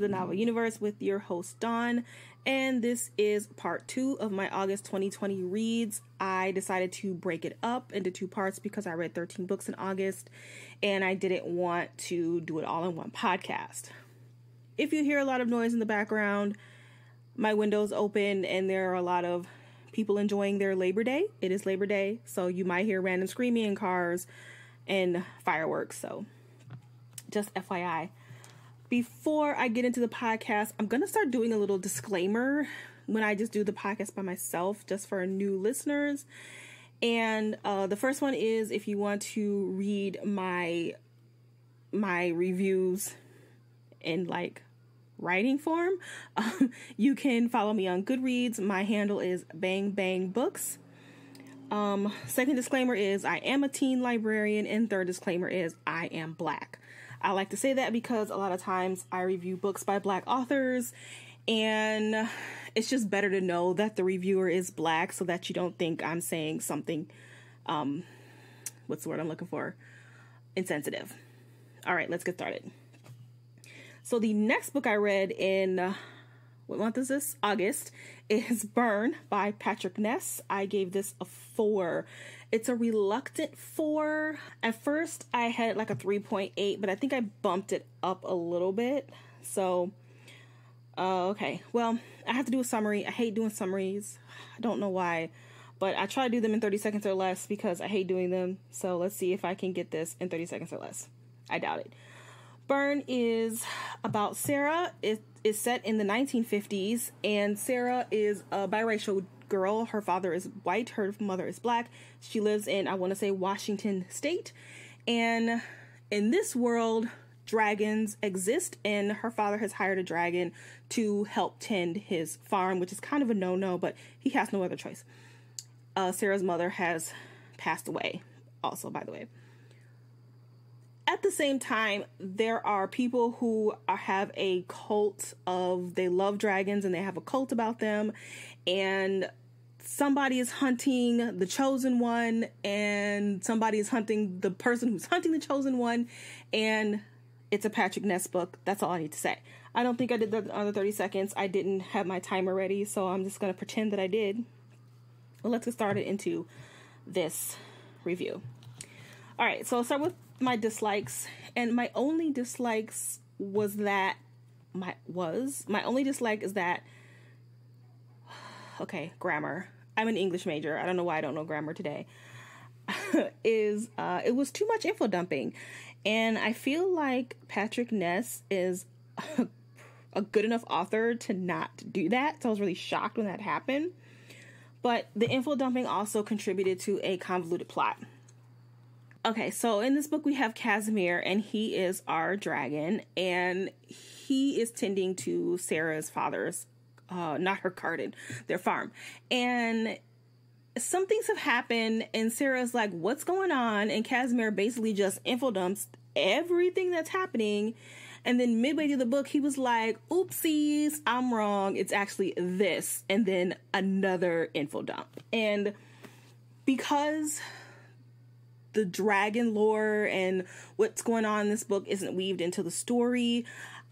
to the Novel Universe with your host, Dawn. And this is part two of my August 2020 reads. I decided to break it up into two parts because I read 13 books in August and I didn't want to do it all in one podcast. If you hear a lot of noise in the background, my window's open and there are a lot of people enjoying their Labor Day. It is Labor Day, so you might hear random screaming in cars and fireworks. So, just FYI. Before I get into the podcast, I'm going to start doing a little disclaimer when I just do the podcast by myself, just for new listeners. And uh, the first one is if you want to read my my reviews in like writing form, um, you can follow me on Goodreads. My handle is Bang Bang Books. Um, second disclaimer is I am a teen librarian, and third disclaimer is I am black. I like to say that because a lot of times I review books by black authors, and it's just better to know that the reviewer is black so that you don't think I'm saying something, um, what's the word I'm looking for? Insensitive. All right, let's get started. So, the next book I read in uh, what month is this? August, is Burn by Patrick Ness. I gave this a four. It's a reluctant four. At first, I had like a 3.8, but I think I bumped it up a little bit. So, uh, okay. Well, I have to do a summary. I hate doing summaries. I don't know why, but I try to do them in 30 seconds or less because I hate doing them. So, let's see if I can get this in 30 seconds or less. I doubt it. Burn is about Sarah. It is set in the 1950s, and Sarah is a biracial girl. Her father is white, her mother is black. She lives in, I want to say, Washington State. And in this world, dragons exist, and her father has hired a dragon to help tend his farm, which is kind of a no no, but he has no other choice. Uh, Sarah's mother has passed away, also, by the way at the same time, there are people who are, have a cult of they love dragons and they have a cult about them, and somebody is hunting the chosen one, and somebody is hunting the person who's hunting the chosen one, and it's a Patrick Ness book. That's all I need to say. I don't think I did that under 30 seconds. I didn't have my timer ready, so I'm just going to pretend that I did. Well, let's get started into this review. All right, so I'll start with my dislikes, and my only dislikes was that my was my only dislike is that okay grammar. I'm an English major. I don't know why I don't know grammar today. is uh, it was too much info dumping, and I feel like Patrick Ness is a, a good enough author to not do that. So I was really shocked when that happened. But the info dumping also contributed to a convoluted plot. Okay, so in this book we have Casimir, and he is our dragon, and he is tending to Sarah's father's, uh, not her garden, their farm. And some things have happened, and Sarah's like, What's going on? And Casimir basically just info dumps everything that's happening. And then midway through the book, he was like, Oopsies, I'm wrong. It's actually this. And then another info dump. And because the dragon lore and what's going on in this book isn't weaved into the story.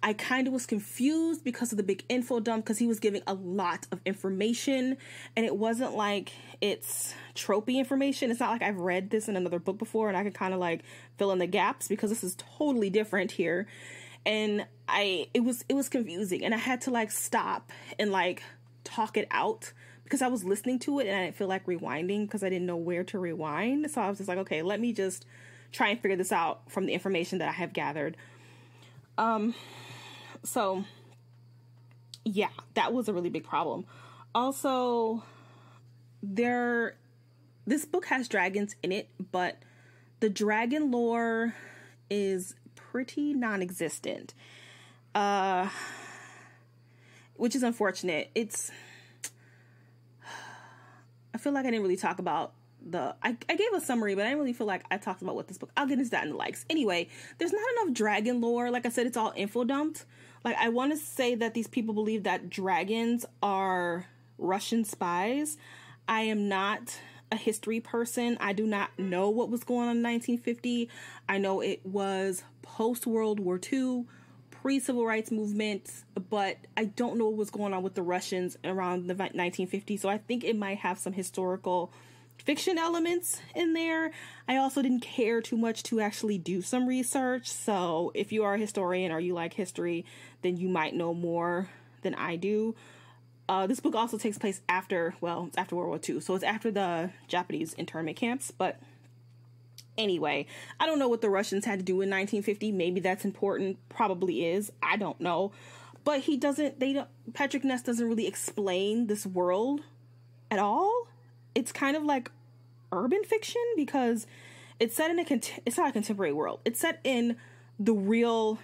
I kind of was confused because of the big info dump because he was giving a lot of information and it wasn't like it's tropey information. It's not like I've read this in another book before and I can kind of like fill in the gaps because this is totally different here. And I it was it was confusing and I had to like stop and like talk it out because I was listening to it and I didn't feel like rewinding because I didn't know where to rewind. So I was just like, okay, let me just try and figure this out from the information that I have gathered. Um, so yeah, that was a really big problem. Also, there, this book has dragons in it, but the dragon lore is pretty non-existent. Uh, which is unfortunate. It's I feel like I didn't really talk about the I, I gave a summary, but I didn't really feel like I talked about what this book. I'll get into that in the likes. Anyway, there's not enough dragon lore. Like I said, it's all info dumped. Like I want to say that these people believe that dragons are Russian spies. I am not a history person. I do not know what was going on in 1950. I know it was post World War II, pre civil rights movement, but I don't know what was going on with the Russians around the 1950s. So I think it might have some historical fiction elements in there. I also didn't care too much to actually do some research. So if you are a historian or you like history, then you might know more than I do. Uh, this book also takes place after, well, it's after World War II. So it's after the Japanese internment camps. But anyway, I don't know what the Russians had to do in 1950. Maybe that's important. Probably is. I don't know. But he doesn't, they don't, Patrick Ness doesn't really explain this world at all. It's kind of like urban fiction because it's set in a it's not a contemporary world. It's set in the real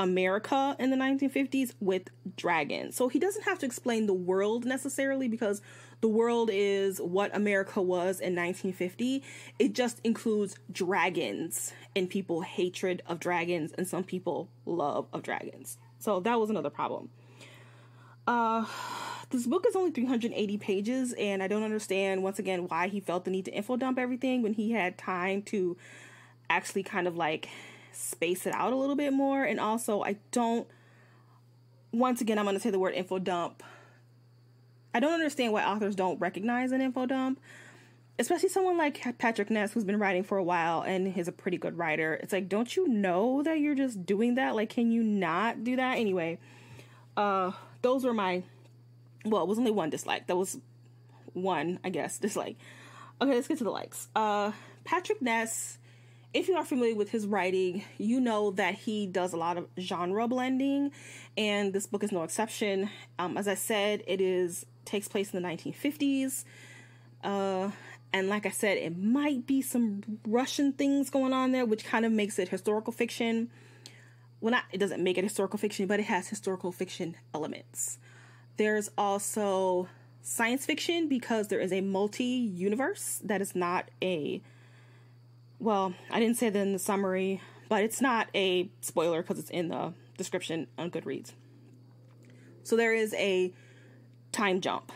America in the 1950s with dragons. So he doesn't have to explain the world necessarily because the world is what America was in 1950. It just includes dragons and people hatred of dragons and some people love of dragons. So that was another problem. Uh this book is only 380 pages, and I don't understand, once again, why he felt the need to info dump everything when he had time to actually kind of like space it out a little bit more. And also, I don't, once again, I'm going to say the word info dump. I don't understand why authors don't recognize an info dump, especially someone like Patrick Ness, who's been writing for a while and is a pretty good writer. It's like, don't you know that you're just doing that? Like, can you not do that? Anyway, uh, those were my well, it was only one dislike. That was one, I guess, dislike. Okay, let's get to the likes. Uh, Patrick Ness, if you are familiar with his writing, you know that he does a lot of genre blending, and this book is no exception. Um, as I said, it is takes place in the 1950s. Uh, and like I said, it might be some Russian things going on there, which kind of makes it historical fiction. Well, not it doesn't make it historical fiction, but it has historical fiction elements. There's also science fiction because there is a multi universe that is not a. Well, I didn't say that in the summary, but it's not a spoiler because it's in the description on Goodreads. So there is a time jump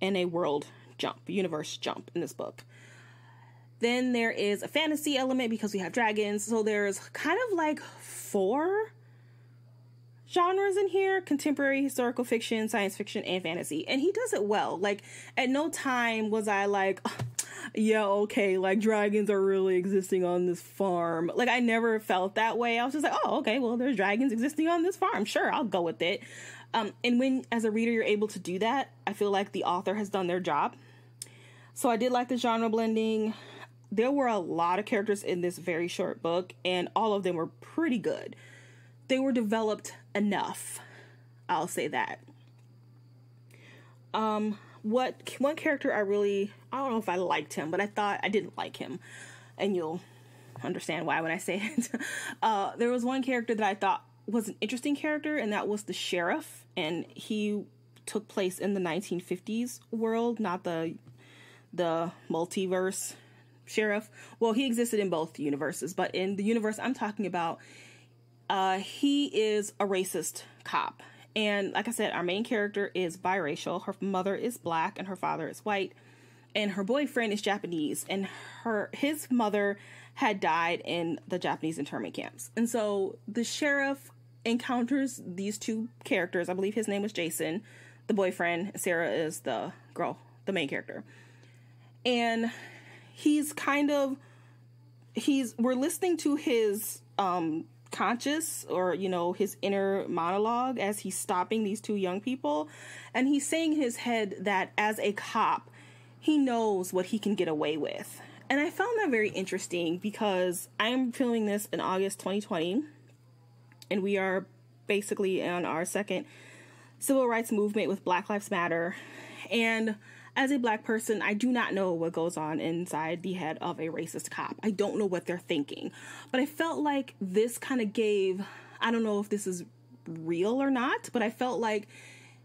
and a world jump, universe jump in this book. Then there is a fantasy element because we have dragons. So there's kind of like four genres in here contemporary historical fiction science fiction and fantasy. And he does it well. Like at no time was i like yeah okay like dragons are really existing on this farm. Like i never felt that way. I was just like oh okay well there's dragons existing on this farm. Sure i'll go with it. Um, and when as a reader you're able to do that i feel like the author has done their job. So i did like the genre blending. There were a lot of characters in this very short book and all of them were pretty good they were developed enough. I'll say that. Um, what one character I really I don't know if I liked him, but I thought I didn't like him, and you'll understand why when I say it. uh, there was one character that I thought was an interesting character, and that was the sheriff, and he took place in the 1950s world, not the the multiverse sheriff. Well, he existed in both universes, but in the universe I'm talking about, uh, he is a racist cop. And like I said, our main character is biracial. Her mother is black and her father is white. And her boyfriend is Japanese. And her his mother had died in the Japanese internment camps. And so the sheriff encounters these two characters. I believe his name was Jason, the boyfriend. Sarah is the girl, the main character. And he's kind of he's we're listening to his um conscious or you know his inner monologue as he's stopping these two young people. And he's saying in his head that as a cop he knows what he can get away with. And i found that very interesting because i'm filming this in august 2020 and we are basically on our second civil rights movement with black lives matter. And as a black person, I do not know what goes on inside the head of a racist cop. I don't know what they're thinking. But I felt like this kind of gave, I don't know if this is real or not, but I felt like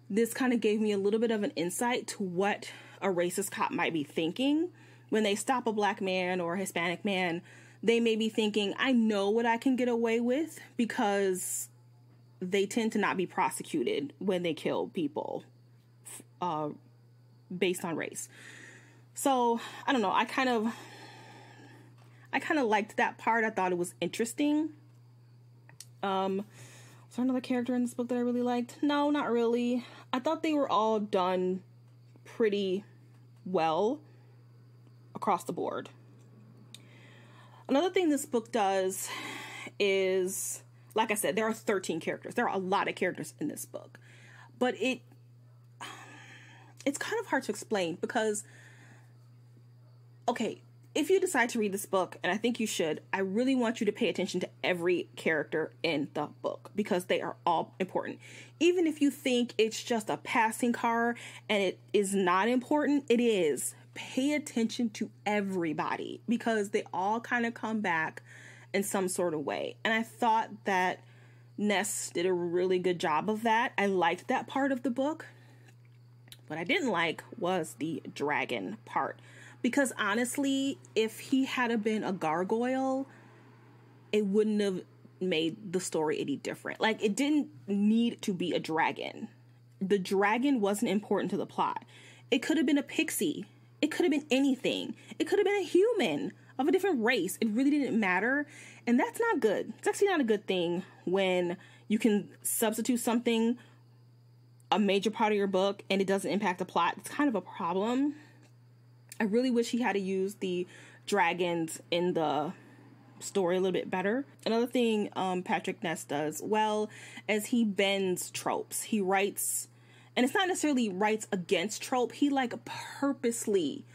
this kind of gave me a little bit of an insight to what a racist cop might be thinking when they stop a black man or a Hispanic man. They may be thinking, I know what I can get away with because they tend to not be prosecuted when they kill people. Uh, based on race. So, I don't know, I kind of I kind of liked that part. I thought it was interesting. Um Is there another character in this book that I really liked? No, not really. I thought they were all done pretty well across the board. Another thing this book does is, like I said, there are 13 characters. There are a lot of characters in this book. But it it's kind of hard to explain because okay, if you decide to read this book, and I think you should, I really want you to pay attention to every character in the book because they are all important. Even if you think it's just a passing car and it is not important, it is. Pay attention to everybody because they all kind of come back in some sort of way. And I thought that Ness did a really good job of that. I liked that part of the book. What I didn't like was the dragon part because honestly, if he had been a gargoyle, it wouldn't have made the story any different. Like it didn't need to be a dragon. The dragon wasn't important to the plot. It could have been a pixie. It could have been anything. It could have been a human of a different race. It really didn't matter. And that's not good. It's actually not a good thing when you can substitute something a major part of your book and it doesn't impact the plot. It's kind of a problem. I really wish he had to use the dragons in the story a little bit better. Another thing um, Patrick Ness does well is he bends tropes. He writes, and it's not necessarily writes against trope. He like purposely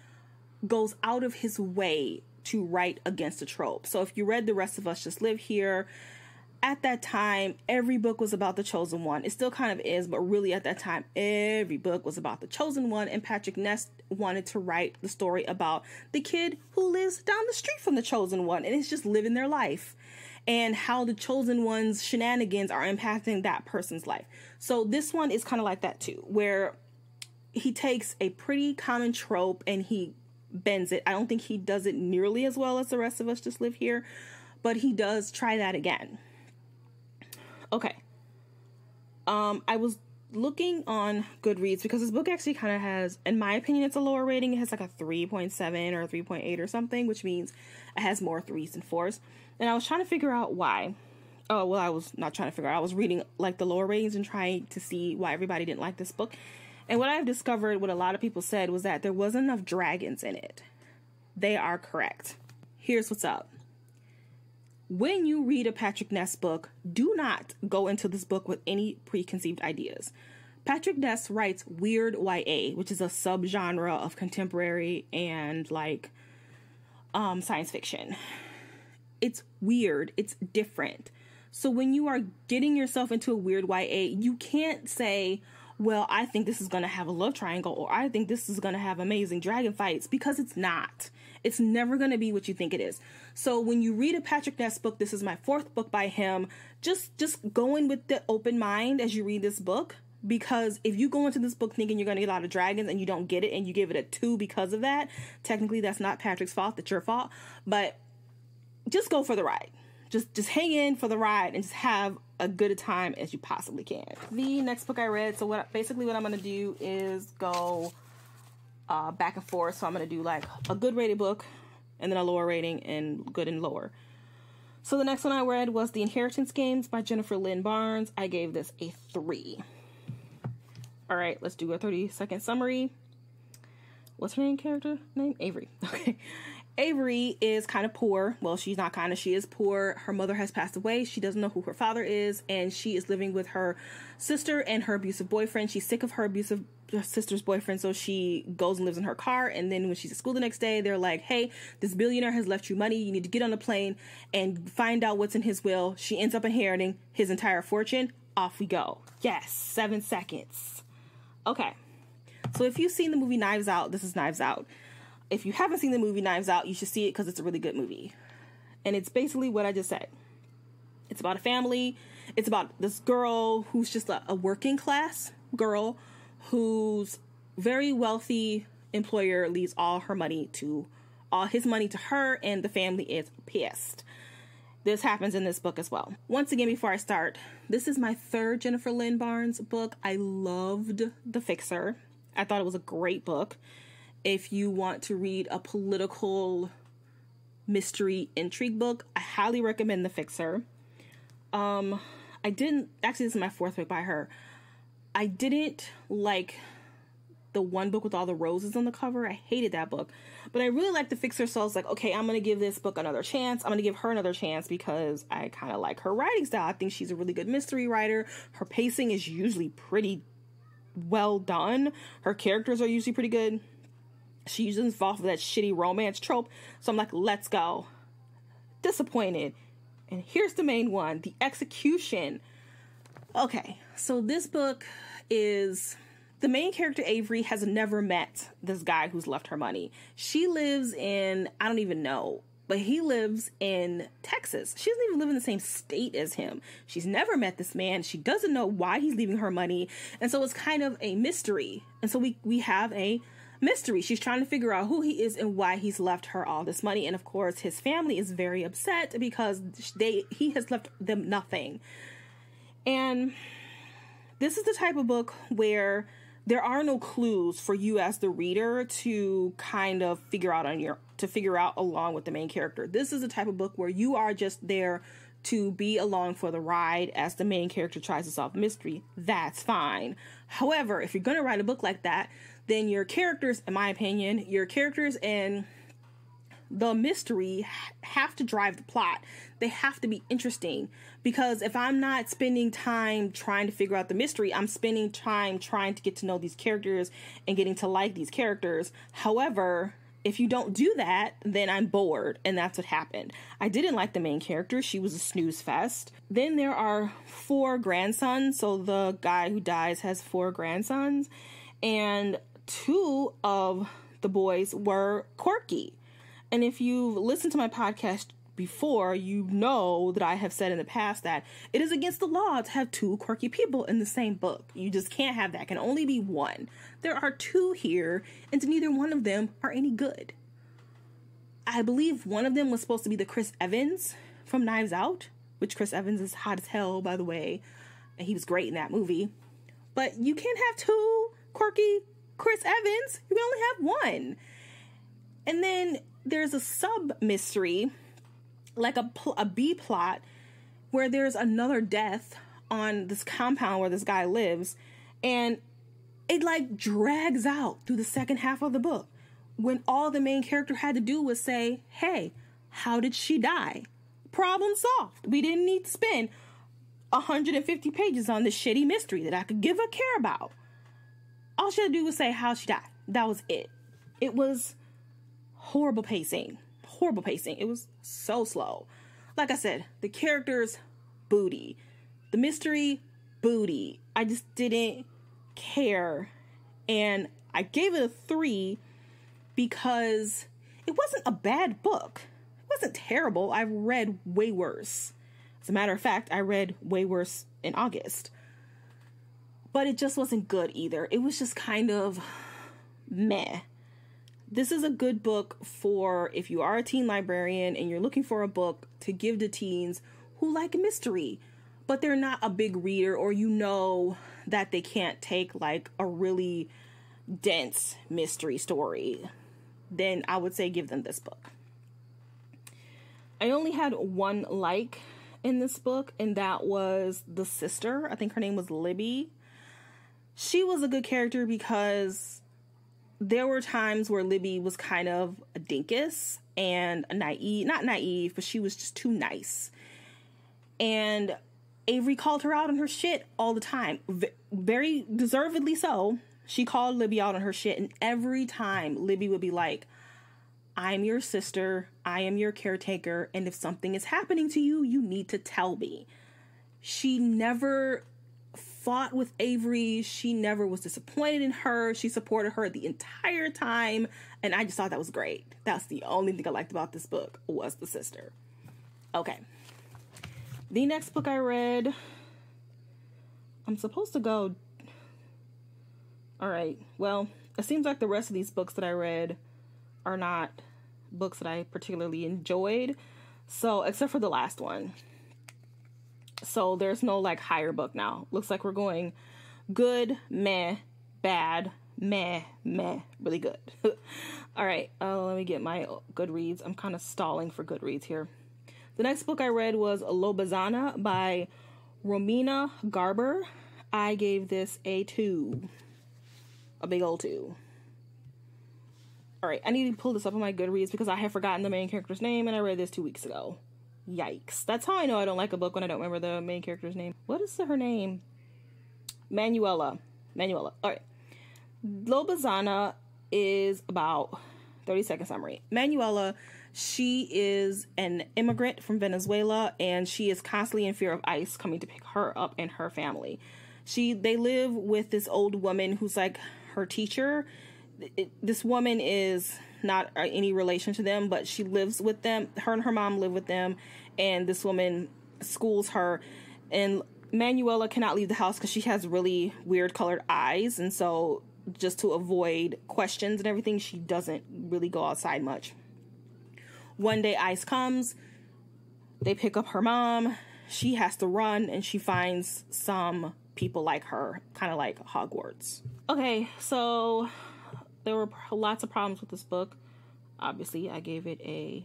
goes out of his way to write against a trope. So if you read The Rest of Us Just Live Here, at that time, every book was about the chosen one. It still kind of is, but really at that time, every book was about the chosen one. And Patrick Ness wanted to write the story about the kid who lives down the street from the chosen one and is just living their life and how the chosen one's shenanigans are impacting that person's life. So this one is kind of like that too, where he takes a pretty common trope and he bends it. I don't think he does it nearly as well as the rest of us just live here, but he does try that again. Okay. Um, I was looking on Goodreads because this book actually kind of has, in my opinion, it's a lower rating. It has like a 3.7 or 3.8 or something, which means it has more threes and fours. And I was trying to figure out why. Oh, well, I was not trying to figure out. I was reading like the lower ratings and trying to see why everybody didn't like this book. And what I've discovered, what a lot of people said, was that there wasn't enough dragons in it. They are correct. Here's what's up when you read a Patrick Ness book, do not go into this book with any preconceived ideas. Patrick Ness writes weird YA, which is a subgenre of contemporary and like um, science fiction. It's weird, it's different. So when you are getting yourself into a weird YA, you can't say, well, I think this is going to have a love triangle or I think this is going to have amazing dragon fights because it's not. It's never going to be what you think it is. So when you read a Patrick Ness book, this is my fourth book by him. Just just go in with the open mind as you read this book because if you go into this book thinking you're going to get a lot of dragons and you don't get it and you give it a 2 because of that, technically that's not Patrick's fault, that's your fault, but just go for the ride. Just just hang in for the ride and just have a good time as you possibly can. The next book I read, so what basically what I'm going to do is go uh, back and forth. So I'm going to do like a good rated book and then a lower rating and good and lower. So the next one I read was The Inheritance Games by Jennifer Lynn Barnes. I gave this a 3. All right, let's do a 30 second summary. What's her name character name? Avery. Okay. Avery is kind of poor. Well, she's not kind of, she is poor. Her mother has passed away. She doesn't know who her father is, and she is living with her sister and her abusive boyfriend. She's sick of her abusive sister's boyfriend, so she goes and lives in her car. And then when she's at school the next day, they're like, hey, this billionaire has left you money. You need to get on a plane and find out what's in his will. She ends up inheriting his entire fortune. Off we go. Yes, seven seconds. Okay. So if you've seen the movie Knives Out, this is Knives Out if you haven't seen the movie Knives Out, you should see it because it's a really good movie. And it's basically what I just said. It's about a family. It's about this girl who's just a, a working class girl whose very wealthy employer leaves all her money to all his money to her and the family is pissed. This happens in this book as well. Once again, before I start, this is my third Jennifer Lynn Barnes book. I loved The Fixer. I thought it was a great book if you want to read a political mystery intrigue book, I highly recommend The Fixer. Um, I didn't actually this is my fourth book by her. I didn't like the one book with all the roses on the cover. I hated that book. But I really like the Fixer, so I was like, okay, I'm gonna give this book another chance. I'm gonna give her another chance because I kind of like her writing style. I think she's a really good mystery writer. Her pacing is usually pretty well done. Her characters are usually pretty good. She uses off of that shitty romance trope. So I'm like, let's go. Disappointed. And here's the main one the execution. Okay, so this book is the main character Avery has never met this guy who's left her money. She lives in I don't even know, but he lives in Texas. She doesn't even live in the same state as him. She's never met this man. She doesn't know why he's leaving her money, and so it's kind of a mystery. And so we we have a mystery. She's trying to figure out who he is and why he's left her all this money. And of course, his family is very upset because they he has left them nothing. And this is the type of book where there are no clues for you as the reader to kind of figure out on your to figure out along with the main character. This is the type of book where you are just there to be along for the ride as the main character tries to solve mystery. That's fine. However, if you're going to write a book like that, then your characters, in my opinion, your characters and the mystery have to drive the plot. They have to be interesting because if I'm not spending time trying to figure out the mystery, I'm spending time trying to get to know these characters and getting to like these characters. However, if you don't do that, then I'm bored, and that's what happened. I didn't like the main character, she was a snooze fest. Then there are four grandsons, so the guy who dies has four grandsons, and two of the boys were quirky. And if you've listened to my podcast before, you know that I have said in the past that it is against the law to have two quirky people in the same book. You just can't have that. It can only be one. There are two here, and neither one of them are any good. I believe one of them was supposed to be the Chris Evans from Knives Out, which Chris Evans is hot as hell, by the way, and he was great in that movie. But you can't have two quirky Chris Evans. You can only have one. And then there's a sub mystery, like a, pl- a B plot, where there's another death on this compound where this guy lives. And it like drags out through the second half of the book when all the main character had to do was say, Hey, how did she die? Problem solved. We didn't need to spend 150 pages on this shitty mystery that I could give a care about. All she had to do was say how she died. That was it. It was horrible pacing. Horrible pacing. It was so slow. Like I said, the characters, booty. The mystery, booty. I just didn't care. And I gave it a three because it wasn't a bad book. It wasn't terrible. I've read way worse. As a matter of fact, I read way worse in August but it just wasn't good either. It was just kind of meh. This is a good book for if you are a teen librarian and you're looking for a book to give to teens who like mystery, but they're not a big reader or you know that they can't take like a really dense mystery story, then I would say give them this book. I only had one like in this book, and that was the sister. I think her name was Libby she was a good character because there were times where Libby was kind of a dinkus and a naive, not naive, but she was just too nice. And Avery called her out on her shit all the time, v- very deservedly so. She called Libby out on her shit, and every time Libby would be like, I'm your sister, I am your caretaker, and if something is happening to you, you need to tell me. She never fought with Avery. She never was disappointed in her. She supported her the entire time. And I just thought that was great. That's the only thing I liked about this book was the sister. Okay. The next book I read, I'm supposed to go. All right. Well, it seems like the rest of these books that I read are not books that I particularly enjoyed. So, except for the last one. So there's no like higher book now. Looks like we're going good, meh, bad, meh, meh, really good. All right, uh, let me get my Goodreads. I'm kind of stalling for Goodreads here. The next book I read was Lobizana by Romina Garber. I gave this a two. A big old two. Alright, I need to pull this up on my Goodreads because I have forgotten the main character's name and I read this two weeks ago. Yikes. That's how I know I don't like a book when I don't remember the main character's name. What is her name? Manuela. Manuela. Alright. Lobizana is about 30 second summary. Manuela, she is an immigrant from Venezuela and she is constantly in fear of ICE coming to pick her up and her family. She they live with this old woman who's like her teacher. This woman is not uh, any relation to them, but she lives with them. Her and her mom live with them, and this woman schools her. And Manuela cannot leave the house because she has really weird colored eyes, and so just to avoid questions and everything, she doesn't really go outside much. One day, ICE comes, they pick up her mom. She has to run, and she finds some people like her, kind of like Hogwarts. Okay, so there were lots of problems with this book. Obviously, I gave it a.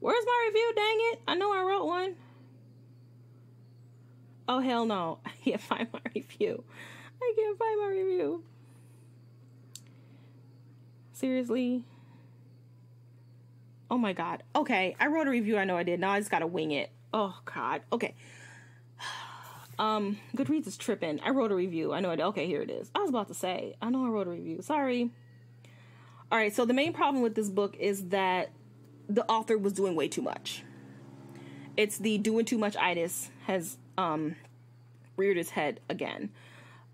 Where's my review? Dang it! I know I wrote one. Oh hell no! I can't find my review. I can't find my review. Seriously? Oh my god. Okay, I wrote a review. I know I did. Now I just gotta wing it. Oh god. Okay. Um, Goodreads is tripping. I wrote a review. I know I did. Okay, here it is. I was about to say. I know I wrote a review. Sorry. All right. So the main problem with this book is that the author was doing way too much. It's the doing too much itis has um reared its head again.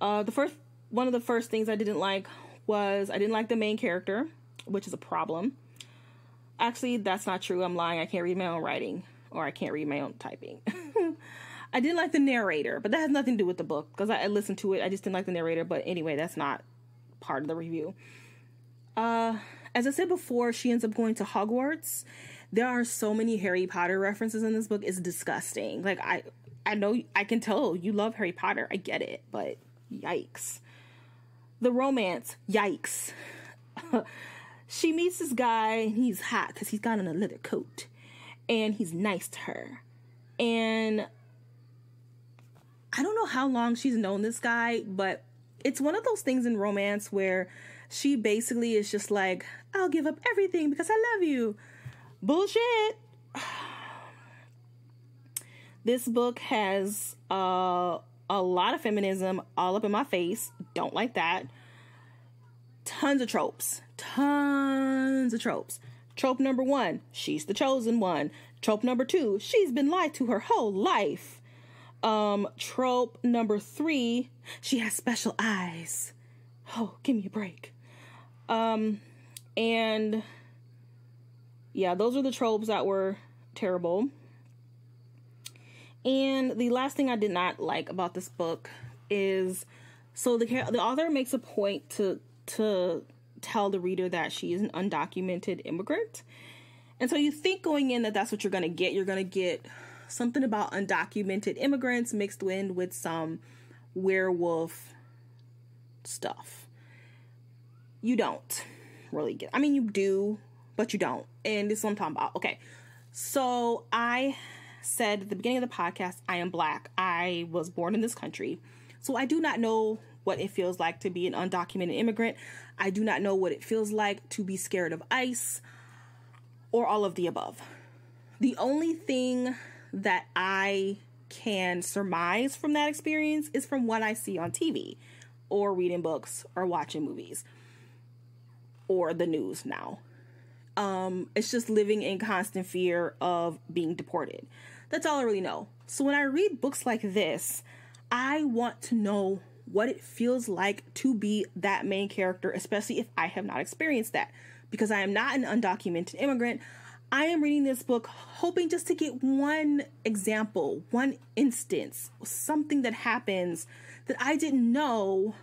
Uh, the first one of the first things I didn't like was I didn't like the main character, which is a problem. Actually, that's not true. I'm lying. I can't read my own writing or I can't read my own typing. I didn't like the narrator, but that has nothing to do with the book because I, I, listened to it. I just didn't like the narrator. But anyway, that's not part of the review. Uh, as I said before, she ends up going to Hogwarts. There are so many Harry Potter references in this book. It's disgusting. Like I, I know I can tell you love Harry Potter. I get it, but Yikes. The romance, yikes. she meets this guy, and he's hot because he's got on a leather coat, and he's nice to her. And I don't know how long she's known this guy, but it's one of those things in romance where she basically is just like, I'll give up everything because I love you. Bullshit. this book has uh a lot of feminism all up in my face. Don't like that. Tons of tropes. Tons of tropes. Trope number one, she's the chosen one. Trope number two, she's been lied to her whole life. Um, trope number three, she has special eyes. Oh, give me a break. Um, and yeah, those are the tropes that were terrible. And the last thing I did not like about this book is so the the author makes a point to to tell the reader that she is an undocumented immigrant. And so you think going in that that's what you're going to get. You're going to get something about undocumented immigrants mixed in with some werewolf stuff. You don't really get. I mean, you do, but you don't. And this is what I'm talking about. Okay. So I said at the beginning of the podcast, I am black. I was born in this country. So I do not know what it feels like to be an undocumented immigrant. I do not know what it feels like to be scared of ICE or all of the above. The only thing that I can surmise from that experience is from what I see on TV or reading books or watching movies or the news now. Um, it's just living in constant fear of being deported. That's all I really know. So when I read books like this, I want to know what it feels like to be that main character, especially if I have not experienced that. Because I am not an undocumented immigrant. I am reading this book hoping just to get one example, one instance, something that happens that I didn't know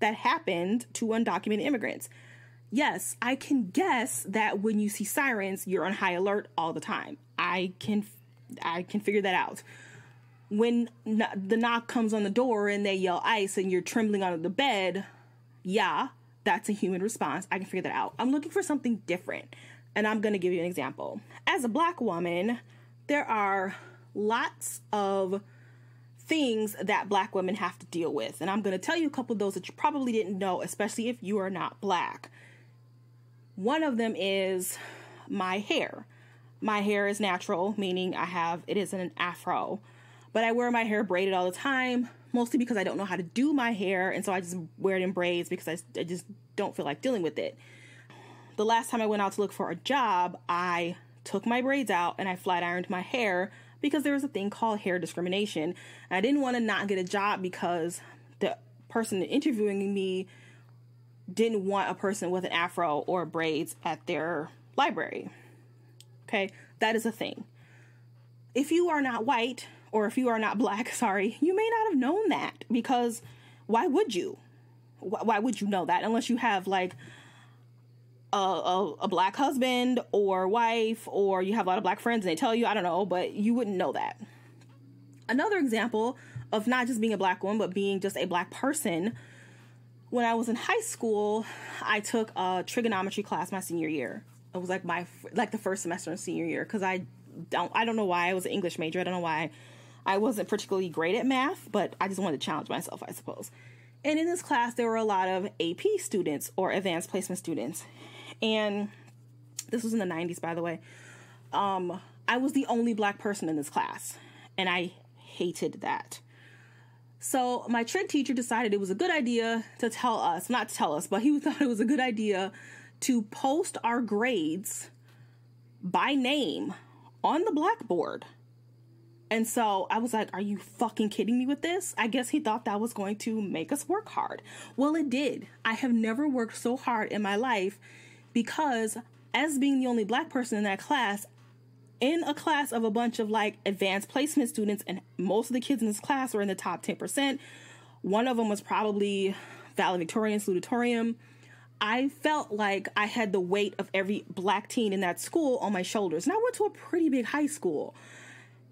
that happened to undocumented immigrants. Yes, I can guess that when you see sirens, you're on high alert all the time. I can I can figure that out. When the knock comes on the door and they yell ice and you're trembling under the bed, yeah, that's a human response. I can figure that out. I'm looking for something different, and I'm going to give you an example. As a black woman, there are lots of things that black women have to deal with. And I'm going to tell you a couple of those that you probably didn't know, especially if you are not black. One of them is my hair. My hair is natural, meaning I have it isn't an afro, but I wear my hair braided all the time, mostly because I don't know how to do my hair, and so I just wear it in braids because I, I just don't feel like dealing with it. The last time I went out to look for a job, I took my braids out and I flat ironed my hair because there was a thing called hair discrimination. I didn't want to not get a job because the person interviewing me didn't want a person with an afro or braids at their library. Okay, that is a thing. If you are not white or if you are not black, sorry, you may not have known that because why would you? Why would you know that unless you have like a, a, a, black husband or wife or you have a lot of black friends and they tell you, I don't know, but you wouldn't know that. Another example of not just being a black woman, but being just a black person. When I was in high school, I took a trigonometry class my senior year. It was like my like the first semester in senior year because I don't I don't know why I was an English major. I don't know why I wasn't particularly great at math, but I just wanted to challenge myself, I suppose. And in this class, there were a lot of AP students or advanced placement students and this was in the 90s by the way um, i was the only black person in this class and i hated that so my trig teacher decided it was a good idea to tell us not to tell us but he thought it was a good idea to post our grades by name on the blackboard and so I was like, Are you fucking kidding me with this? I guess he thought that was going to make us work hard. Well, it did. I have never worked so hard in my life because as being the only black person in that class, in a class of a bunch of like advanced placement students, and most of the kids in this class were in the top 10%, one of them was probably valedictorian, salutatorian. I felt like I had the weight of every black teen in that school on my shoulders. And I went to a pretty big high school.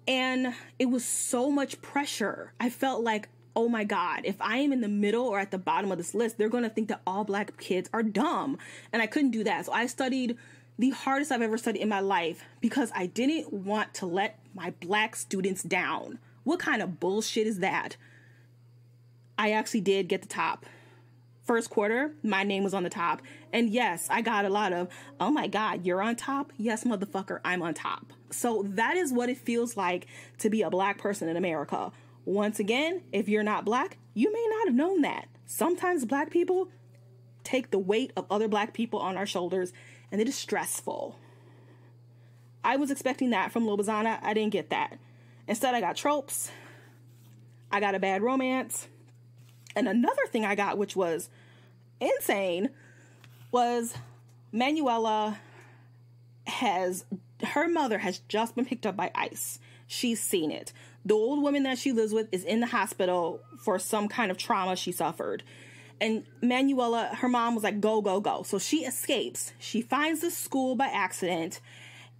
And it was so much pressure. I felt like oh my God, if I am in the middle or at the bottom of this list, they're going to think that all black kids are dumb. And I couldn't do that. So I studied the hardest I've ever studied in my life because I didn't want to let my black students down. What kind of bullshit is that? I actually did get the top. First quarter, my name was on the top. And yes, I got a lot of, oh my God, you're on top? Yes, motherfucker, I'm on top. So that is what it feels like to be a black person in America once again, if you're not black, you may not have known that. Sometimes black people take the weight of other black people on our shoulders, and it is stressful. I was expecting that from Lobizana. I didn't get that. Instead, I got tropes. I got a bad romance. And another thing I got, which was insane, was Manuela has her mother has just been picked up by ICE. She's seen it. The old woman that she lives with is in the hospital for some kind of trauma she suffered. And Manuela, her mom was like, go, go, go. So she escapes. She finds the school by accident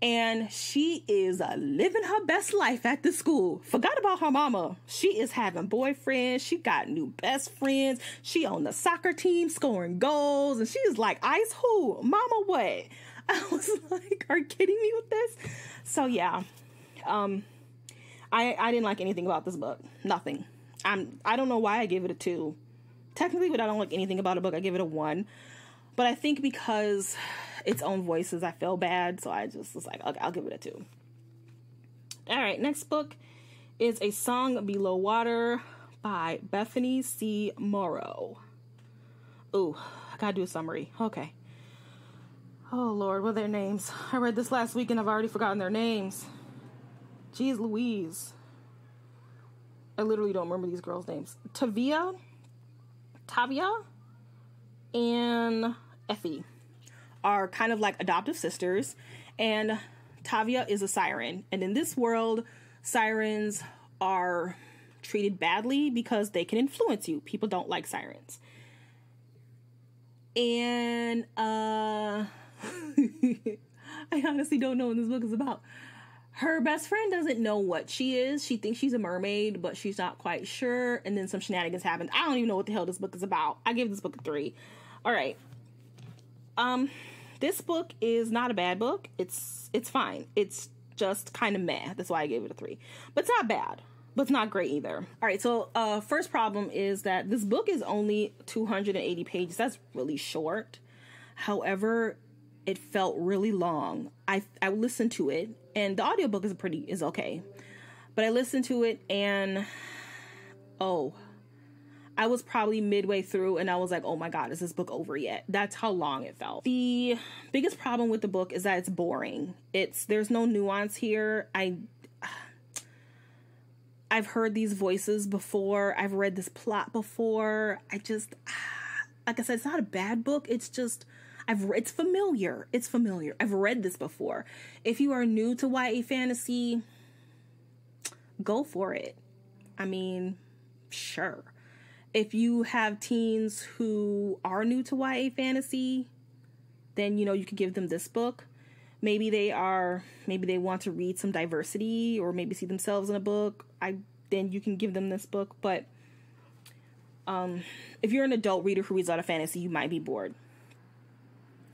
and she is uh, living her best life at the school. Forgot about her mama. She is having boyfriends. She got new best friends. She on the soccer team scoring goals. And she is like, Ice who? Mama what? I was like, are you kidding me with this? So yeah. Um, I I didn't like anything about this book. Nothing. I'm I don't know why I gave it a two. Technically, but I don't like anything about a book. I give it a one. But I think because its own voices, I feel bad, so I just was like, okay, I'll give it a two. All right, next book is A Song Below Water by Bethany C. Morrow. Ooh, I gotta do a summary. Okay. Oh Lord, what are their names? I read this last week and I've already forgotten their names. Jeez Louise. I literally don't remember these girls' names. Tavia, Tavia, and Effie are kind of like adoptive sisters, and Tavia is a siren. And in this world, sirens are treated badly because they can influence you. People don't like sirens. And uh I honestly don't know what this book is about her best friend doesn't know what she is. She thinks she's a mermaid, but she's not quite sure. And then some shenanigans happen. I don't even know what the hell this book is about. I give this book a three. All right. Um, this book is not a bad book. It's it's fine. It's just kind of meh. That's why I gave it a three. But it's not bad. but it's not great either. All right, so uh, first problem is that this book is only 280 pages. That's really short. However, it felt really long. I I listened to it, and the audiobook is pretty is okay, but I listened to it and oh, I was probably midway through and I was like, oh my God, is this book over yet? That's how long it felt. The biggest problem with the book is that it's boring. It's there's no nuance here. I I've heard these voices before. I've read this plot before. I just like I said, it's not a bad book. It's just I've it's familiar. It's familiar. I've read this before. If you are new to YA fantasy, go for it. I mean, sure if you have teens who are new to YA fantasy, then you know you could give them this book. Maybe they are maybe they want to read some diversity or maybe see themselves in a book. I then you can give them this book, but um if you're an adult reader who reads a lot of fantasy, you might be bored.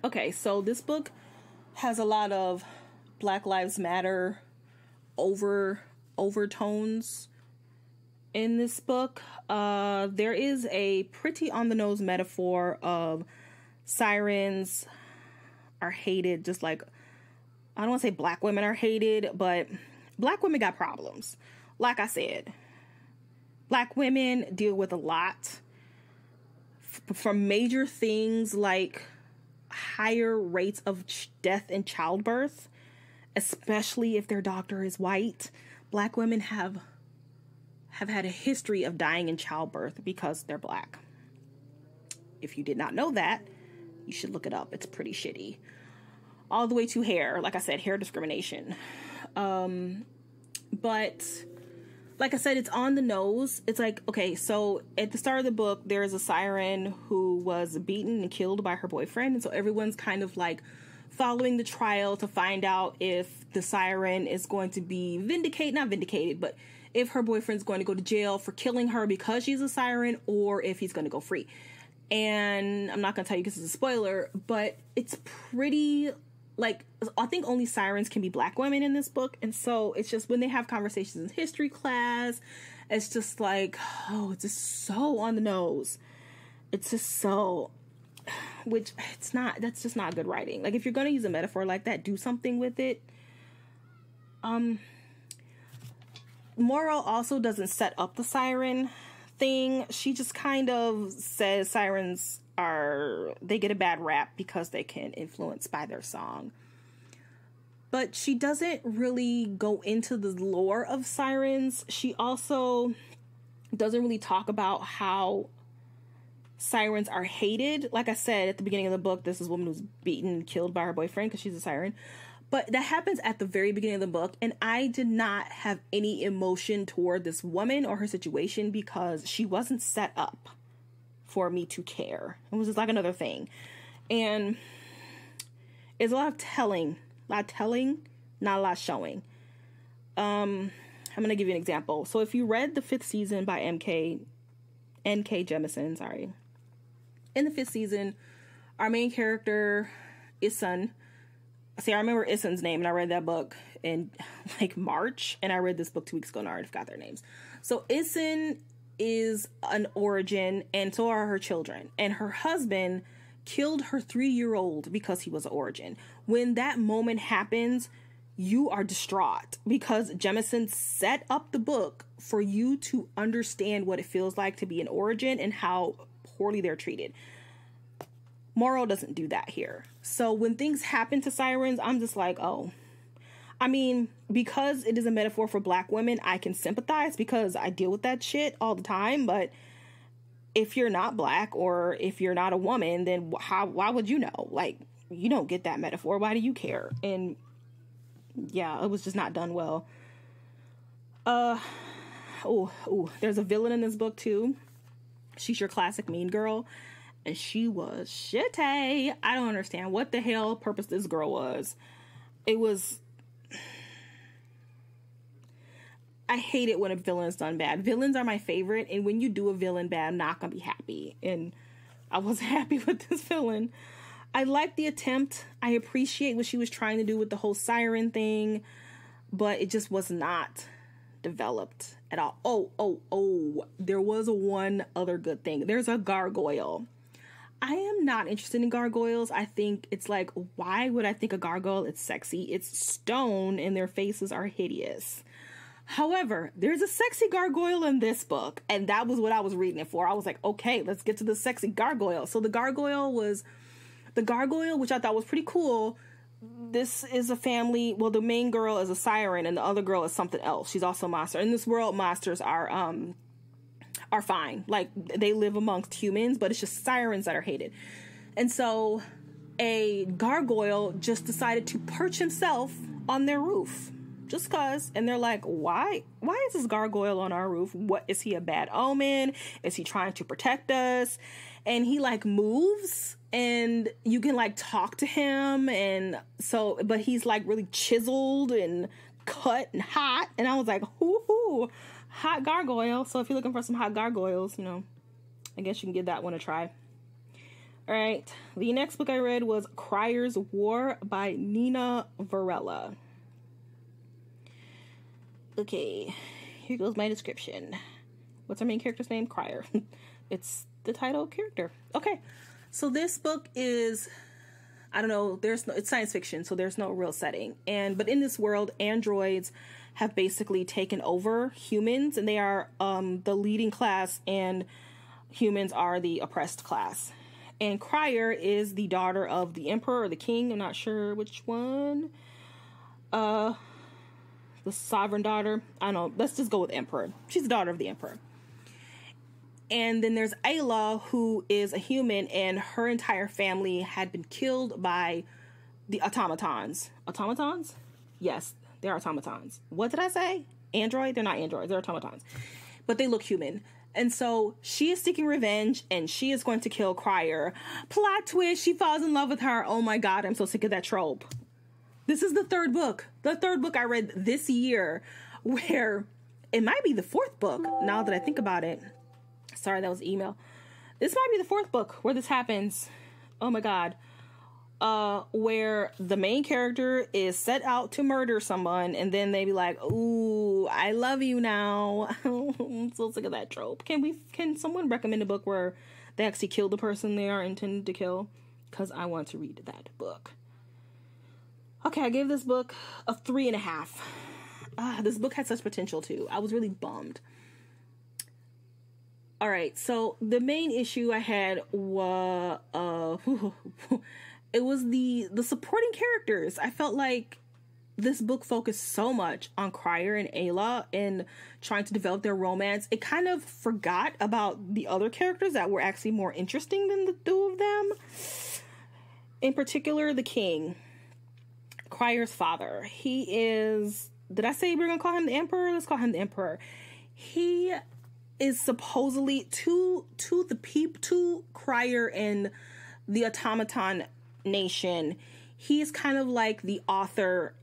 Okay, so this book has a lot of Black Lives Matter over overtones in this book. Uh, there is a pretty on the nose metaphor of sirens are hated, just like I don't want to say black women are hated, but black women got problems. Like I said, black women deal with a lot from major things like higher rates of ch- death in childbirth, especially if their doctor is white. Black women have have had a history of dying in childbirth because they're black. If you did not know that, you should look it up. It's pretty shitty. All the way to hair, like I said, hair discrimination. Um, but like I said, it's on the nose. It's like, okay, so at the start of the book, there's a siren who was beaten and killed by her boyfriend. And so everyone's kind of like following the trial to find out if the siren is going to be vindicated, not vindicated, but if her boyfriend's going to go to jail for killing her because she's a siren or if he's going to go free. And I'm not going to tell you because it's a spoiler, but it's pretty like I think only sirens can be black women in this book. And so it's just when they have conversations in history class, it's just like, oh, it's just so on the nose. It's just so which it's not that's just not good writing. Like if you're going to use a metaphor like that, do something with it. Um Morrow also doesn't set up the siren thing. She just kind of says sirens are they get a bad rap because they can influence by their song. But she doesn't really go into the lore of sirens. She also doesn't really talk about how sirens are hated. Like I said at the beginning of the book, this is a woman who's beaten and killed by her boyfriend because she's a siren. But that happens at the very beginning of the book, and I did not have any emotion toward this woman or her situation because she wasn't set up for me to care. It was just like another thing. And it's a lot of telling, a lot telling, not a lot showing. Um, I'm gonna give you an example. So if you read the fifth season by MK, N.K. Jemisin, sorry. In the fifth season, our main character, Essun, see, I remember Essun's name, and I read that book in like March, and I read this book two weeks ago, and I already forgot their names. So Essun is an orogene, and so are her children. And her husband killed her three year old because he was an orogene. When that moment happens, you are distraught because Jemisin set up the book for you to understand what it feels like to be an orogene and how poorly they're treated. Morrow doesn't do that here. So when things happen to sirens, I'm just like, oh. I mean, because it is a metaphor for black women, I can sympathize because I deal with that shit all the time. But if you're not black or if you're not a woman, then how? Why would you know? Like, you don't get that metaphor. Why do you care? And yeah, it was just not done well. Uh, oh, oh, there's a villain in this book too. She's your classic mean girl and she was shitty. I don't understand what the hell purpose this girl was. It was. I hate it when a villain is done bad. Villains are my favorite, and when you do a villain bad, I'm not gonna be happy. And I wasn't happy with this villain. I like the attempt. I appreciate what she was trying to do with the whole siren thing, but it just was not developed at all. Oh, oh, oh, there was one other good thing. There's a gargoyle. I am not interested in gargoyles. I think it's like, why would I think a gargoyle It's sexy? It's stone and their faces are hideous. However, there's a sexy gargoyle in this book, and that was what I was reading it for. I was like, okay, let's get to the sexy gargoyle. So the gargoyle was the gargoyle, which I thought was pretty cool. This is a family. Well, the main girl is a siren, and the other girl is something else. She's also a monster. In this world, monsters are um are fine. Like they live amongst humans, but it's just sirens that are hated. And so a gargoyle just decided to perch himself on their roof. Just cause. And they're like, why why is this gargoyle on our roof? What is he a bad omen? Is he trying to protect us? And he like moves and you can like talk to him and so but he's like really chiseled and cut and hot and I was like, hoo hot gargoyle. So if you're looking for some hot gargoyles, you know, I guess you can give that one a try. All right, the next book I read was Crier's War by Nina Varela. Okay, here goes my description. What's our main character's name? Crier. it's the title character. Okay, so this book is I don't know, there's no it's science fiction, so there's no real setting. And but in this world, androids have basically taken over humans and they are um, the leading class and humans are the oppressed class and Crier is the daughter of the emperor or the king i'm not sure which one uh the sovereign daughter i don't know let's just go with emperor she's the daughter of the emperor and then there's Ayla, who is a human, and her entire family had been killed by the automatons. Automatons? Yes, they're automatons. What did I say? Android? They're not androids, they're automatons. But they look human. And so she is seeking revenge and she is going to kill Crier. Plot twist, she falls in love with her. Oh my god, I'm so sick of that trope. This is the third book. The third book I read this year where it might be the fourth book now that I think about it. Sorry, that was email. This might be the fourth book where this happens. Oh my god uh, where the main character is set out to murder someone, and then they be like, "Ooh, I love you now." I'm so sick of that trope. Can we? Can someone recommend a book where they actually kill the person they are intended to kill? Because I want to read that book. Okay, I gave this book a three and a half. Uh, this book had such potential too. I was really bummed. All right, so the main issue I had was uh, it was the the supporting characters. I felt like this book focused so much on Crier and Ayla and trying to develop their romance. It kind of forgot about the other characters that were actually more interesting than the two of them. In particular, the king, Crier's father. He is. Did I say we're gonna call him the emperor? Let's call him the emperor. He is supposedly to to the peep to Crier and the automaton nation, he's kind of like the author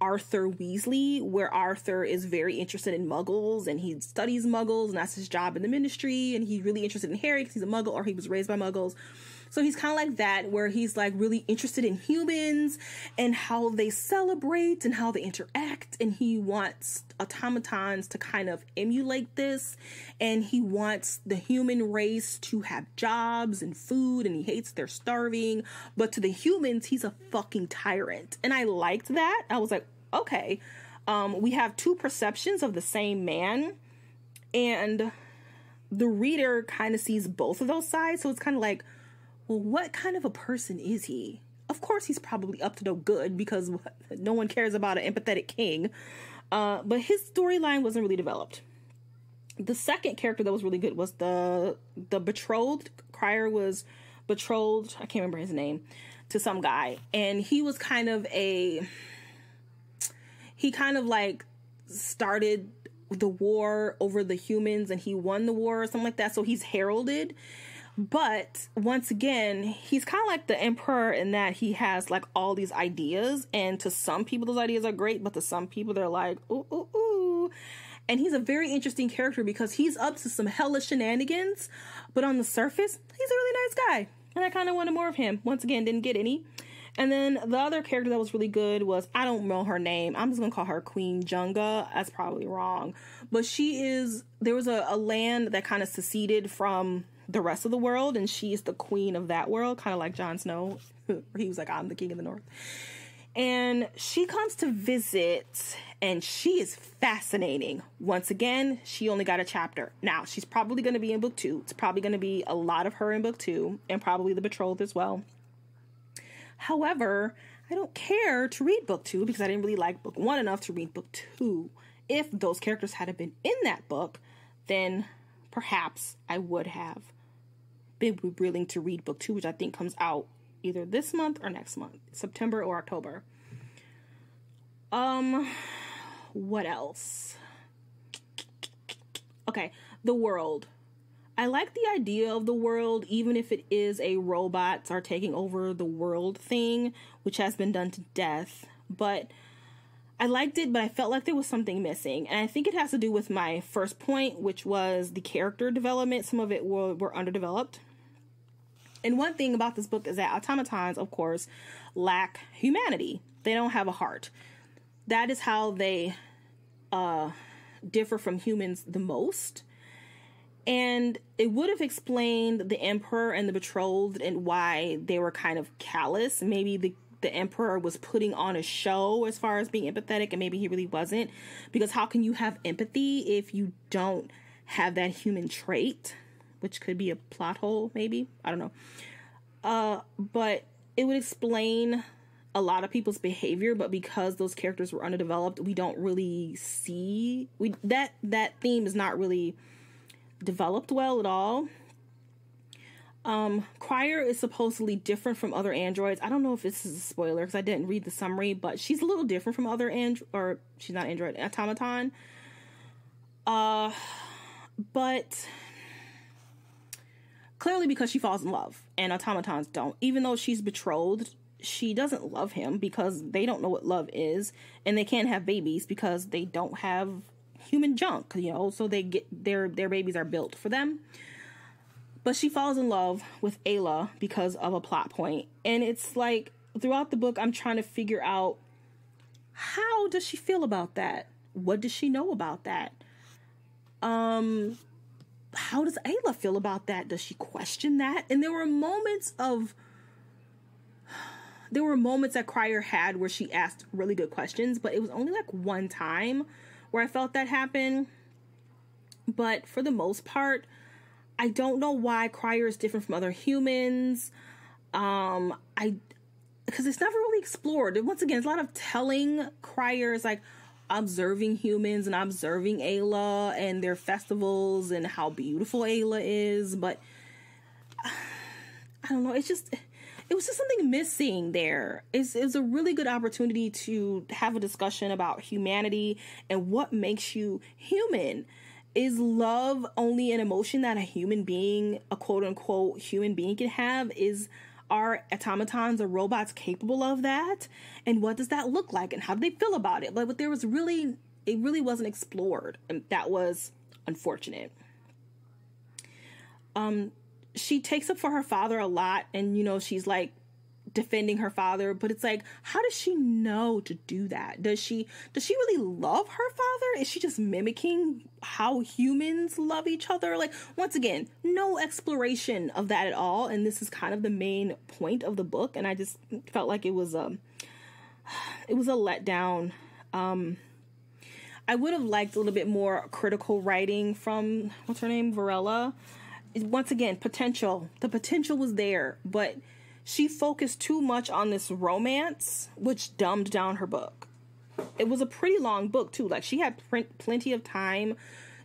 Arthur Weasley, where Arthur is very interested in muggles and he studies muggles, and that's his job in the ministry. And he's really interested in Harry because he's a muggle or he was raised by muggles. So he's kind of like that, where he's like really interested in humans and how they celebrate and how they interact. And he wants automatons to kind of emulate this. And he wants the human race to have jobs and food, and he hates they're starving. But to the humans, he's a fucking tyrant. And I liked that. I was like, okay. Um, we have two perceptions of the same man. And the reader kind of sees both of those sides. So it's kind of like, well, what kind of a person is he? Of course, he's probably up to no good because no one cares about an empathetic king. Uh, but his storyline wasn't really developed. The second character that was really good was the the betrothed. Crier was betrothed. I can't remember his name to some guy, and he was kind of a. He kind of like started the war over the humans, and he won the war or something like that. So he's heralded but once again, he's kind of like the emperor in that he has like all these ideas, and to some people, those ideas are great, but to some people, they're like, ooh, ooh, ooh. And he's a very interesting character because he's up to some hellish shenanigans, but on the surface, he's a really nice guy. And I kind of wanted more of him. Once again, didn't get any. And then the other character that was really good was I don't know her name. I'm just gonna call her Queen Junga. That's probably wrong, but she is. There was a, a land that kind of seceded from the rest of the world, and she is the queen of that world, kind of like Jon Snow. he was like, "I'm the king of the North." And she comes to visit, and she is fascinating. Once again, she only got a chapter. Now, she's probably going to be in book two. It's probably going to be a lot of her in book two, and probably the betrothed as well. However, I don't care to read book two because I didn't really like book one enough to read book two. If those characters had been in that book, then perhaps I would have been willing to read book two, which I think comes out either this month or next month, September or October. Um, what else? Okay, the world. I like the idea of the world, even if it is a robots are taking over the world thing, which has been done to death. But I liked it, but I felt like there was something missing. And I think it has to do with my first point, which was the character development. Some of it were, were underdeveloped. And one thing about this book is that automatons, of course, lack humanity. They don't have a heart. That is how they uh, differ from humans the most. And it would have explained the emperor and the betrothed and why they were kind of callous. Maybe the the emperor was putting on a show as far as being empathetic and maybe he really wasn't because how can you have empathy if you don't have that human trait which could be a plot hole, maybe. I don't know. Uh, but it would explain a lot of people's behavior, but because those characters were underdeveloped, we don't really see we that that theme is not really developed well at all. Um, Crier is supposedly different from other androids. I don't know if this is a spoiler because I didn't read the summary, but she's a little different from other android, or she's not android, automaton. Uh, but Clearly, because she falls in love, and automatons don't. Even though she's betrothed, she doesn't love him because they don't know what love is, and they can't have babies because they don't have human junk, you know. So they get their their babies are built for them. But she falls in love with Ayla because of a plot point, and it's like throughout the book, I'm trying to figure out how does she feel about that? What does she know about that? Um, how does Ayla feel about that? Does she question that? And there were moments of there were moments that Crier had where she asked really good questions, but it was only like one time where I felt that happen. But for the most part, I don't know why Crier is different from other humans. Um, I because it's never really explored. And once again, it's a lot of telling Crier is like, observing humans and observing Ayla and their festivals and how beautiful Ayla is, but I don't know. It's just it was just something missing there. It's, it's a really good opportunity to have a discussion about humanity and what makes you human. Is love only an emotion that a human being, a quote unquote human being, can have? Is are automatons or robots capable of that? And what does that look like? And how do they feel about it? But there was really, it really wasn't explored. And that was unfortunate. Um, she takes up for her father a lot. And, you know, she's like, defending her father but it's like how does she know to do that? Does she does she really love her father? Is she just mimicking how humans love each other? Like once again no exploration of that at all and this is kind of the main point of the book and i just felt like it was a it was a letdown. Um i would have liked a little bit more critical writing from what's her name? Varela. Once again potential. The potential was there but she focused too much on this romance, which dumbed down her book. It was a pretty long book, too. Like, she had pr- plenty of time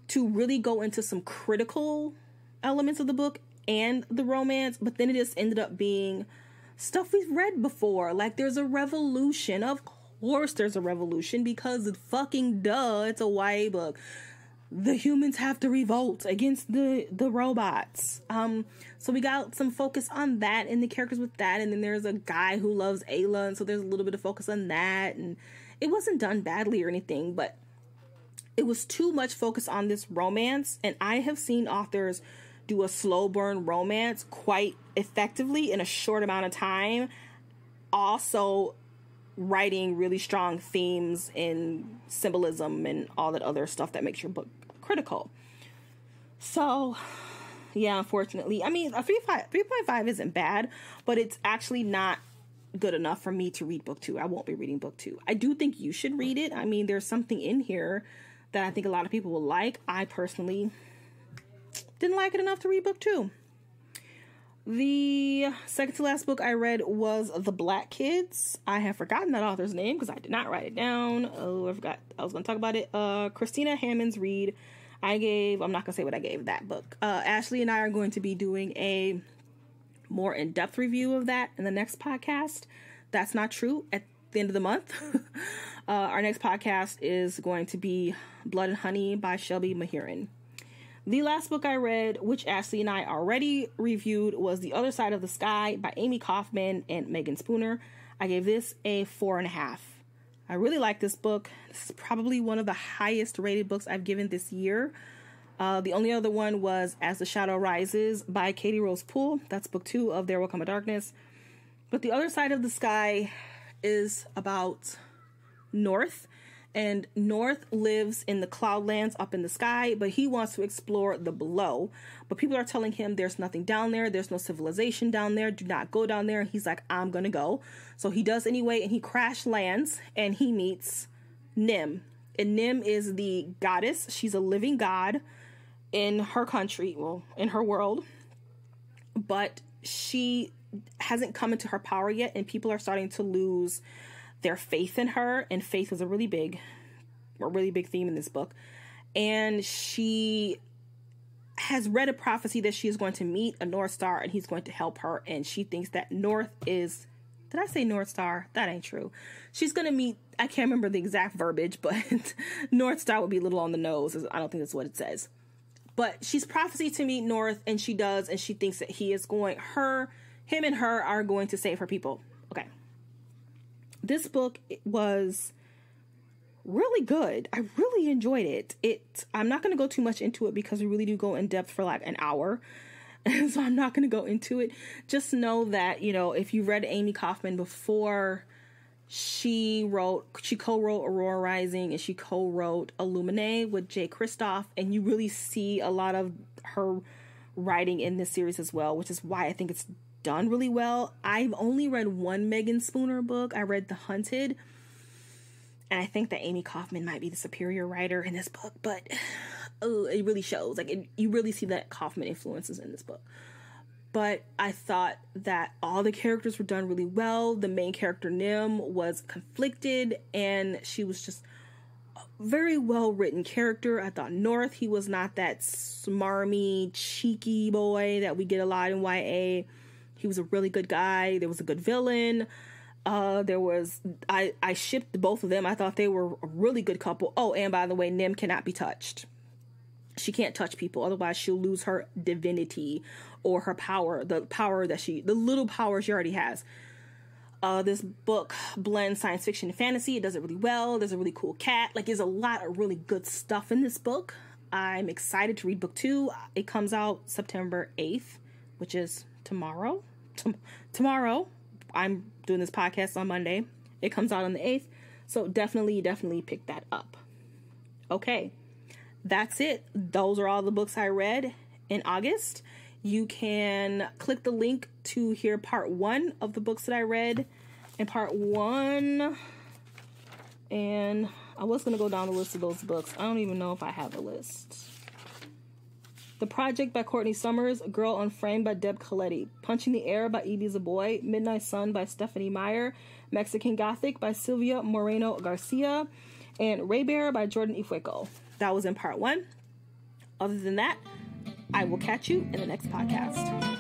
to really go into some critical elements of the book and the romance, but then it just ended up being stuff we've read before. Like, there's a revolution. Of course, there's a revolution because fucking duh, it's a YA book the humans have to revolt against the the robots. Um, so we got some focus on that and the characters with that, and then there's a guy who loves Ayla, and so there's a little bit of focus on that, and it wasn't done badly or anything, but it was too much focus on this romance, and I have seen authors do a slow burn romance quite effectively in a short amount of time. Also writing really strong themes and symbolism and all that other stuff that makes your book critical. So, yeah, unfortunately, I mean, a 3.5 isn't bad, but it's actually not good enough for me to read book two. I won't be reading book two. I do think you should read it. I mean, there's something in here that I think a lot of people will like. I personally didn't like it enough to read book two. The second to last book I read was The Black Kids. I have forgotten that author's name because I did not write it down. Oh, I forgot I was going to talk about it. Uh, Christina Hammonds Reed. I gave, I'm not going to say what I gave that book. Uh, Ashley and I are going to be doing a more in depth review of that in the next podcast. That's not true at the end of the month. uh, our next podcast is going to be Blood and Honey by Shelby Mahurin. The last book I read, which Ashley and I already reviewed, was The Other Side of the Sky by Aimee Kaufman and Meagan Spooner. I gave this a four and a half. I really like this book. This is probably one of the highest rated books I've given this year. Uh, the only other one was As the Shadow Rises by Katy Rose Pool. That's book two of There Will Come a Darkness. But The Other Side of the Sky is about North and North lives in the cloudlands up in the sky, but he wants to explore the below. But people are telling him there's nothing down there, there's no civilization down there, do not go down there. And he's like, I'm gonna go. So he does anyway, and he crash lands and he meets Nim. And Nim is the goddess, she's a living god in her country, well, in her world. But she hasn't come into her power yet, and people are starting to lose their faith in her, and faith was a really big, a really big theme in this book. And she has read a prophecy that she is going to meet a North Star and he's going to help her. And she thinks that North is. Did I say North Star? That ain't true. She's going to meet. I can't remember the exact verbiage, but North Star would be a little on the nose. I don't think that's what it says. But she's prophecy to meet North, and she does, and she thinks that he is going. Her, him, and her are going to save her people. This book was really good. I really enjoyed it. It I'm not going to go too much into it because we really do go in depth for like an hour. So I'm not going to go into it. Just know that, you know, if you read Aimee Kaufman before, she wrote she co-wrote Aurora Rising and she co-wrote Illuminae with Jay Kristoff and you really see a lot of her writing in this series as well, which is why I think it's done really well. I've only read one Meagan Spooner book. I read The Hunted. And I think that Aimee Kaufman might be the superior writer in this book, but oh, it really shows. Like, it, you really see that Kaufman influences in this book. But I thought that all the characters were done really well. The main character, Nim, was conflicted, and she was just a very well written character. I thought North, he was not that smarmy, cheeky boy that we get a lot in YA he was a really good guy. There was a good villain. Uh, there was I I shipped both of them. I thought they were a really good couple. Oh, and by the way, Nim cannot be touched. She can't touch people, otherwise she'll lose her divinity or her power, the power that she, the little power she already has. Uh, this book blends science fiction and fantasy. It does it really well. There's a really cool cat. Like, there's a lot of really good stuff in this book. I'm excited to read book two. It comes out September 8th, which is tomorrow. T- tomorrow, I'm doing this podcast on Monday. It comes out on the 8th. So definitely, definitely pick that up. Okay, that's it. Those are all the books I read in August. You can click the link to hear part one of the books that I read in part one. And I was going to go down the list of those books. I don't even know if I have a list. The Project by Courtney Summers, Girl Unframed by Deb Caletti, Punching the Air by Ibi Zoboi, Midnight Sun by Stephenie Meyer, Mexican Gothic by Silvia Moreno Garcia, and Ray Bear by Jordan Ifueko. That was in part one. Other than that, I will catch you in the next podcast.